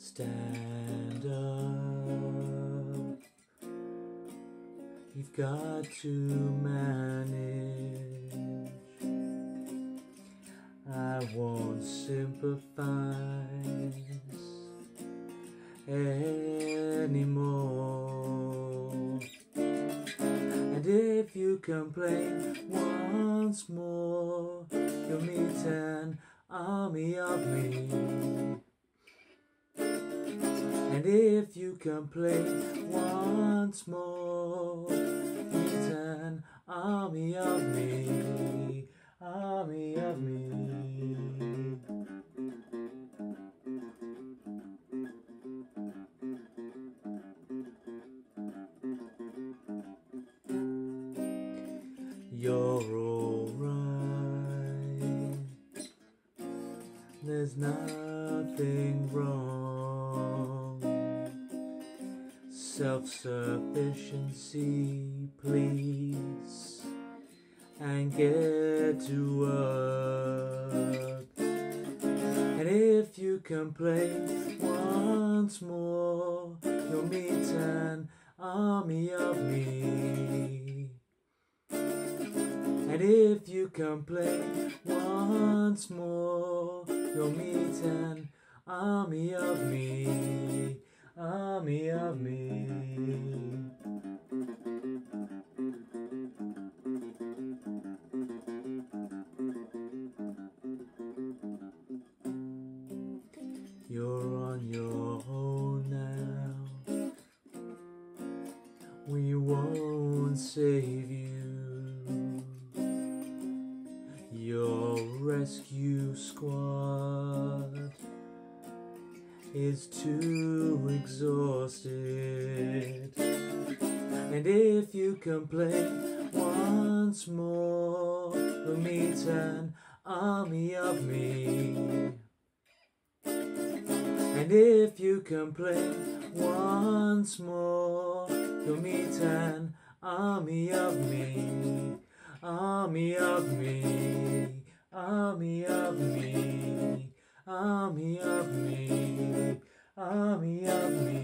Stand up. You've got to manage. I won't sympathize anymore. And if you complain once more, you'll meet an army of me. And if you complain once more, it's an army of me, army of me. You're alright. There's nothing wrong. Self sufficiency, please, and get to work. And if you complain once more, you'll meet an army of me. And if you complain once more, you'll meet an army of me, army of me. You're on your own now. We won't save you. Your rescue squad is too exhausted. And if you complain once more, we'll meet an army of me. And if you complain once more, you'll meet an army of me, army of me, army of me, army of me, army of me.